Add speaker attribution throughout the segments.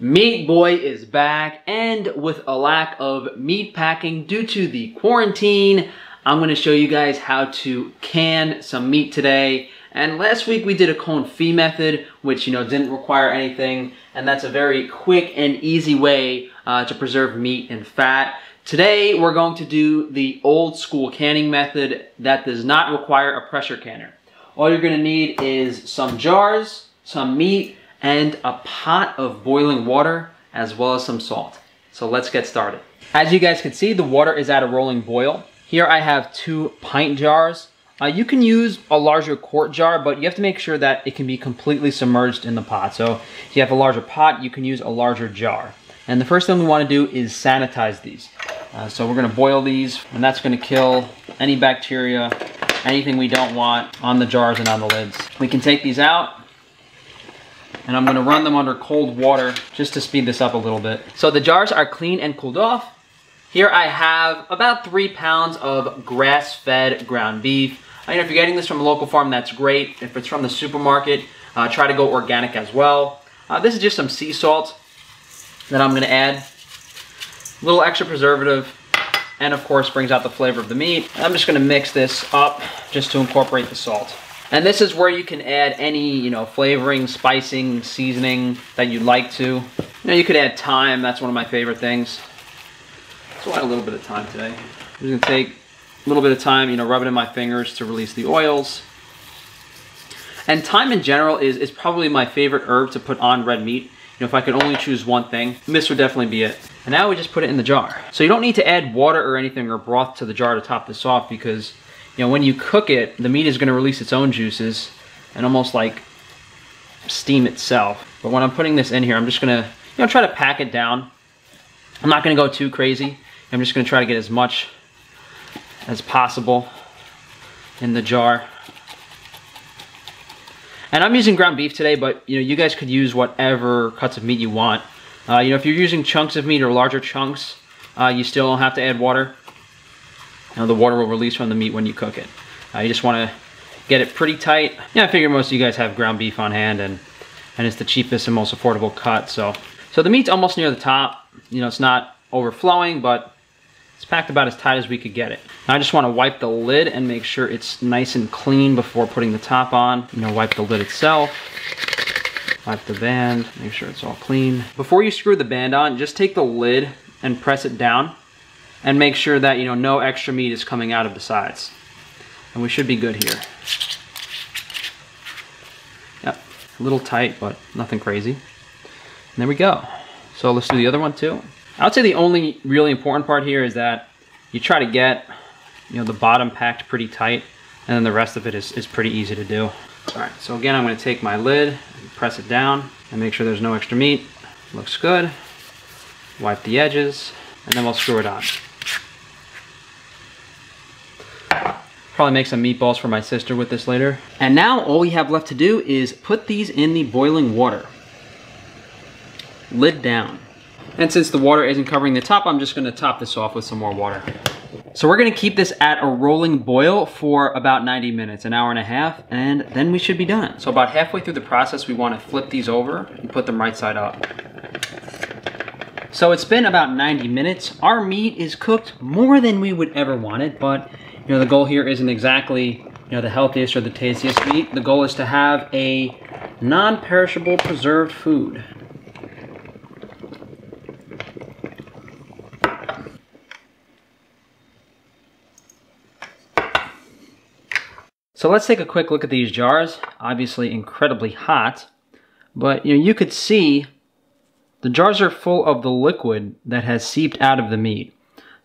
Speaker 1: Meat Boy is back, and with a lack of meat packing due to the quarantine, I'm gonna show you guys how to can some meat today. And last week we did a confit method, which you know didn't require anything, and that's a very quick and easy way uh, to preserve meat and fat. Today we're going to do the old school canning method that does not require a pressure canner. All you're gonna need is some jars, some meat, and a pot of boiling water as well as some salt. So let's get started. As you guys can see, the water is at a rolling boil. Here I have two pint jars. Uh, you can use a larger quart jar, but you have to make sure that it can be completely submerged in the pot. So if you have a larger pot, you can use a larger jar. And the first thing we want to do is sanitize these. Uh, so we're going to boil these, and that's going to kill any bacteria, anything we don't want on the jars and on the lids. We can take these out, and I'm gonna run them under cold water just to speed this up a little bit. So the jars are clean and cooled off. Here I have about three pounds of grass-fed ground beef. I know if you're getting this from a local farm, that's great. If it's from the supermarket, uh, try to go organic as well. Uh, this is just some sea salt that I'm gonna add. A little extra preservative, and of course brings out the flavor of the meat. I'm just gonna mix this up just to incorporate the salt. And this is where you can add any, you know, flavoring, spicing, seasoning that you'd like to. You know, you could add thyme. That's one of my favorite things. So I add a little bit of thyme today. I'm just gonna take a little bit of thyme, you know, rub it in my fingers to release the oils. And thyme in general is, is probably my favorite herb to put on red meat. You know, if I could only choose one thing, this would definitely be it. And now we just put it in the jar. So you don't need to add water or anything or broth to the jar to top this off because you know, when you cook it, the meat is going to release its own juices and almost like steam itself. But when I'm putting this in here, I'm just going to, you know, try to pack it down. I'm not going to go too crazy. I'm just going to try to get as much as possible in the jar. And I'm using ground beef today, but you know, you guys could use whatever cuts of meat you want. Uh, you know, if you're using chunks of meat or larger chunks, uh, you still have to add water. The water will release from the meat when you cook it. Uh, you just want to get it pretty tight. Yeah, I figure most of you guys have ground beef on hand and, and it's the cheapest and most affordable cut. So, so the meat's almost near the top. You know, it's not overflowing, but it's packed about as tight as we could get it. Now I just want to wipe the lid and make sure it's nice and clean before putting the top on. You know, wipe the lid itself. Wipe the band, make sure it's all clean. Before you screw the band on, just take the lid and press it down and make sure that, you know, no extra meat is coming out of the sides. And we should be good here. Yep, a little tight, but nothing crazy. And there we go. So let's do the other one too. I would say the only really important part here is that you try to get, you know, the bottom packed pretty tight, and then the rest of it is, is pretty easy to do. All right, so again, I'm gonna take my lid, press it down, and make sure there's no extra meat. Looks good. Wipe the edges, and then we'll screw it on. Probably make some meatballs for my sister with this later. And now all we have left to do is put these in the boiling water. Lid down. And since the water isn't covering the top, I'm just gonna top this off with some more water. So we're gonna keep this at a rolling boil for about 90 minutes, an hour and a half, and then we should be done. So about halfway through the process, we wanna flip these over and put them right side up. So it's been about 90 minutes. Our meat is cooked more than we would ever want it, but you know, the goal here isn't exactly, you know, the healthiest or the tastiest meat. The goal is to have a non-perishable preserved food. So let's take a quick look at these jars. Obviously incredibly hot, but you know, you could see the jars are full of the liquid that has seeped out of the meat.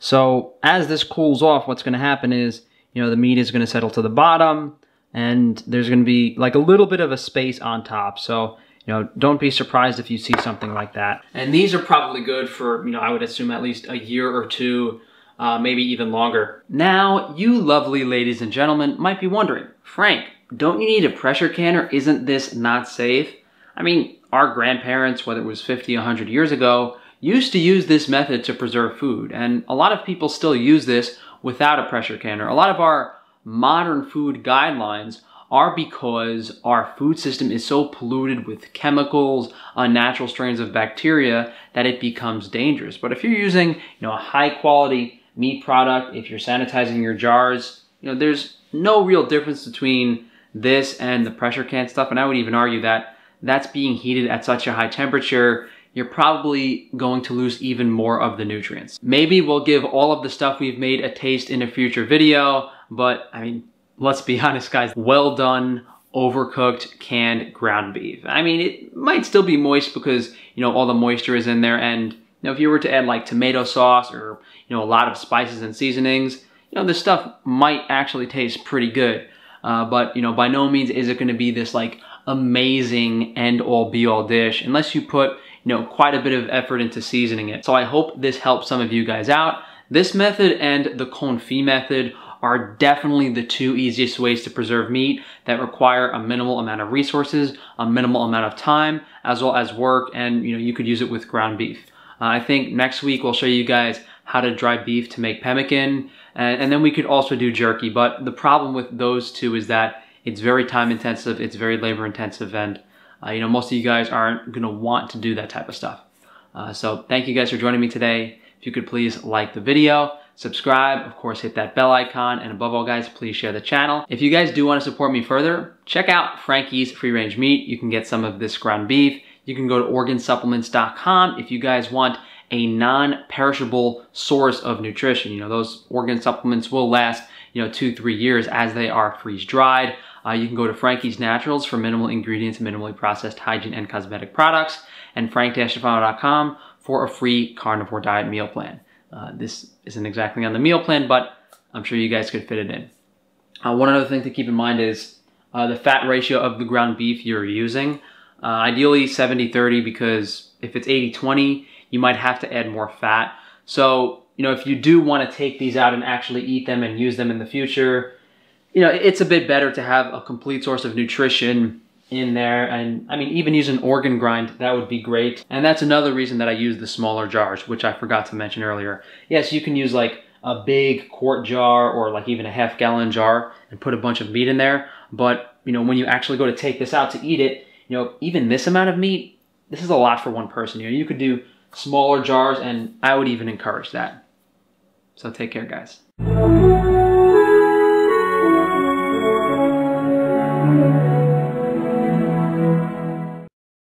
Speaker 1: So as this cools off, what's going to happen is, you know, the meat is going to settle to the bottom and there's going to be like a little bit of a space on top. So, you know, don't be surprised if you see something like that. And these are probably good for, you know, I would assume at least a year or two, uh, maybe even longer. Now, you lovely ladies and gentlemen might be wondering, Frank, don't you need a pressure canner? Isn't this not safe? I mean, our grandparents, whether it was 50, 100 years ago, used to use this method to preserve food, and a lot of people still use this without a pressure canner. A lot of our modern food guidelines are because our food system is so polluted with chemicals, unnatural strains of bacteria that it becomes dangerous. But if you're using, you know, a high quality meat product, if you're sanitizing your jars, you know, there's no real difference between this and the pressure can stuff. And I would even argue that that's being heated at such a high temperature, you're probably going to lose even more of the nutrients. Maybe we'll give all of the stuff we've made a taste in a future video, but I mean, let's be honest guys, well done, overcooked canned ground beef. I mean, it might still be moist because, you know, all the moisture is in there and, you know, if you were to add like tomato sauce or, you know, a lot of spices and seasonings, you know, this stuff might actually taste pretty good. Uh, but, you know, by no means is it going to be this like amazing end all be all dish unless you put, you know, quite a bit of effort into seasoning it. So I hope this helps some of you guys out. This method and the confit method are definitely the two easiest ways to preserve meat that require a minimal amount of resources, a minimal amount of time, as well as work, and you know you could use it with ground beef. Uh, I think next week we'll show you guys how to dry beef to make pemmican, and, and then we could also do jerky. But the problem with those two is that it's very time intensive, it's very labor intensive, and uh, you know most of you guys aren't gonna want to do that type of stuff. Uh, so thank you guys for joining me today. If you could please like the video, subscribe, of course hit that bell icon, and above all guys, please share the channel. If you guys do want to support me further, check out Frankie's Free Range Meat. You can get some of this ground beef. You can go to organsupplements.com if you guys want a non-perishable source of nutrition. You know, those organ supplements will last, you know, two, three years as they are freeze-dried. Uh, you can go to Frankie's Naturals for minimal ingredients, minimally processed hygiene and cosmetic products, and frank-tufano.com for a free carnivore diet meal plan. Uh, this isn't exactly on the meal plan, but I'm sure you guys could fit it in. Uh, one other thing to keep in mind is uh, the fat ratio of the ground beef you're using. Uh, ideally 70-30 because if it's 80-20, you might have to add more fat. So, you know, if you do want to take these out and actually eat them and use them in the future, you know, it's a bit better to have a complete source of nutrition in there. And I mean, even using organ grind, that would be great. And that's another reason that I use the smaller jars, which I forgot to mention earlier. Yes, you can use like a big quart jar or like even a half gallon jar and put a bunch of meat in there. But, you know, when you actually go to take this out to eat it, you know, even this amount of meat, this is a lot for one person. You know, you could do smaller jars and I would even encourage that. So take care, guys.